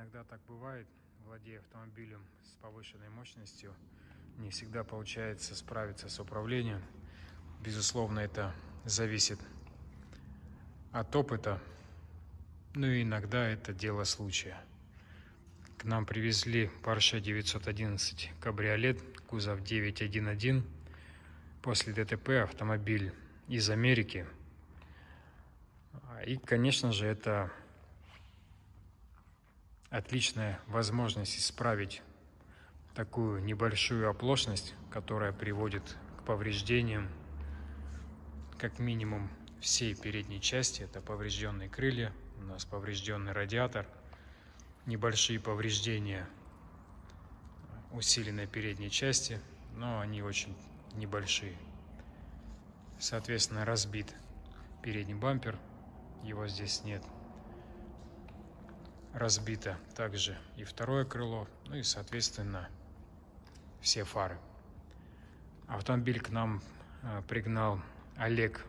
Иногда так бывает, владея автомобилем с повышенной мощностью, не всегда получается справиться с управлением. Безусловно, это зависит от опыта, ну и иногда это дело случая. К нам привезли Porsche 911 кабриолет, кузов 911. После ДТП автомобиль из Америки. И, конечно же, это отличная возможность исправить такую небольшую оплошность, которая приводит к повреждениям как минимум всей передней части. Это поврежденные крылья, у нас поврежденный радиатор, небольшие повреждения усиленной передней части, но они очень небольшие. Соответственно, разбит передний бампер, его здесь нет разбито также и второе крыло, ну и, соответственно, все фары. Автомобиль к нам э, пригнал Олег,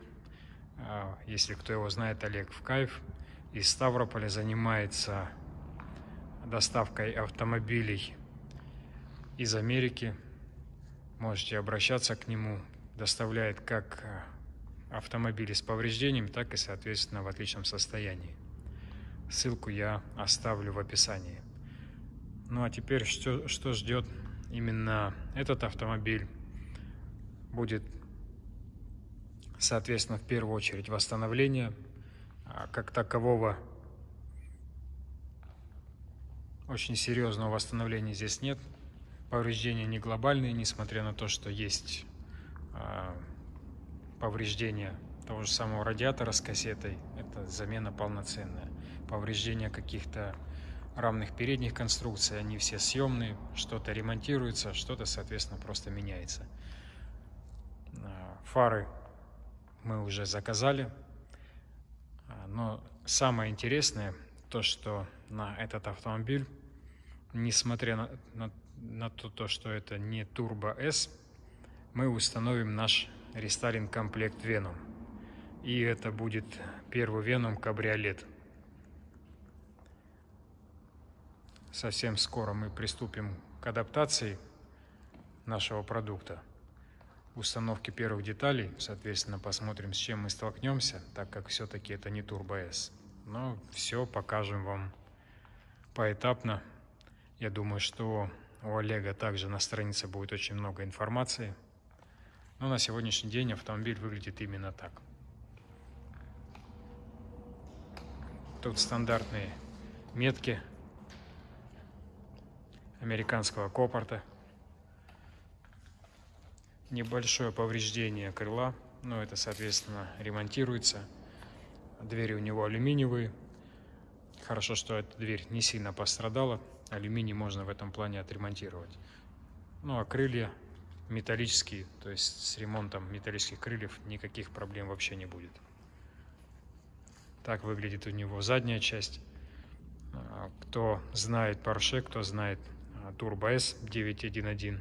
э, если кто его знает, Олег в кайф, из Ставрополя занимается доставкой автомобилей из Америки. Можете обращаться к нему, доставляет как э, автомобили с повреждением, так и, соответственно, в отличном состоянии. Ссылку я оставлю в описании. Ну а теперь что, что ждет именно этот автомобиль? Будет, соответственно, в первую очередь восстановление. А как такового очень серьезного восстановления здесь нет. Повреждения не глобальные, несмотря на то, что есть а, повреждения того же самого радиатора с кассетой. Это замена полноценная повреждения каких-то равных передних конструкций, они все съемные, что-то ремонтируется, что-то, соответственно, просто меняется. А, фары мы уже заказали, а, но самое интересное то, что на этот автомобиль, несмотря на, на, на то, то, что это не Turbo S, мы установим наш рестайлинг комплект Venom. И это будет первый Venom кабриолет. Совсем скоро мы приступим к адаптации нашего продукта, установке первых деталей, соответственно, посмотрим, с чем мы столкнемся, так как все-таки это не Turbo S. Но все покажем вам поэтапно. Я думаю, что у Олега также на странице будет очень много информации. Но на сегодняшний день автомобиль выглядит именно так. Тут стандартные метки американского копорта. Небольшое повреждение крыла, но это, соответственно, ремонтируется. Двери у него алюминиевые. Хорошо, что эта дверь не сильно пострадала. Алюминий можно в этом плане отремонтировать. Ну а крылья металлические, то есть с ремонтом металлических крыльев никаких проблем вообще не будет. Так выглядит у него задняя часть. А, кто знает Porsche, кто знает Turbo S 911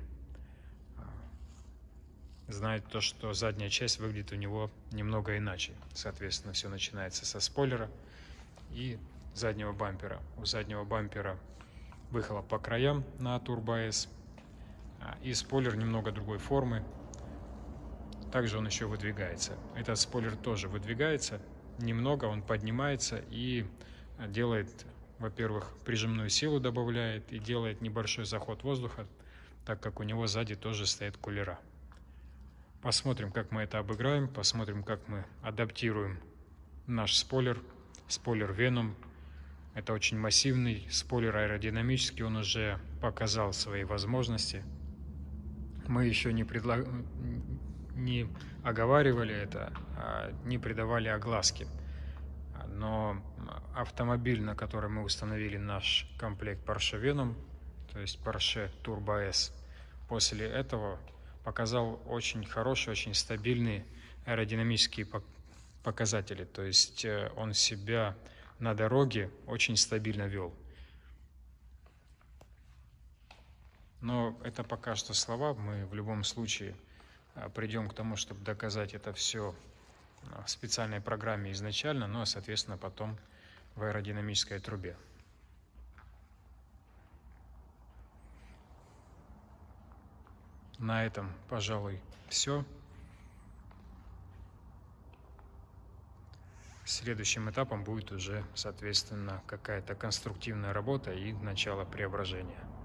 знает то, что задняя часть выглядит у него немного иначе. Соответственно, все начинается со спойлера и заднего бампера. У заднего бампера выхлоп по краям на Turbo S, а, и спойлер немного другой формы. Также он еще выдвигается. Этот спойлер тоже выдвигается. Немного он поднимается и делает во-первых, прижимную силу добавляет и делает небольшой заход воздуха, так как у него сзади тоже стоят кулера. Посмотрим, как мы это обыграем, посмотрим, как мы адаптируем наш спойлер, спойлер Venom. Это очень массивный спойлер аэродинамический, он уже показал свои возможности. Мы еще не, предлаг... не оговаривали это, а не придавали огласки но автомобиль, на котором мы установили наш комплект Porsche Venom, то есть Porsche Turbo S, после этого показал очень хорошие, очень стабильные аэродинамические показатели. То есть э, он себя на дороге очень стабильно вел. Но это пока что слова. Мы в любом случае э, придем к тому, чтобы доказать это все в специальной программе изначально, но, соответственно, потом в аэродинамической трубе. На этом, пожалуй, все. Следующим этапом будет уже, соответственно, какая-то конструктивная работа и начало преображения.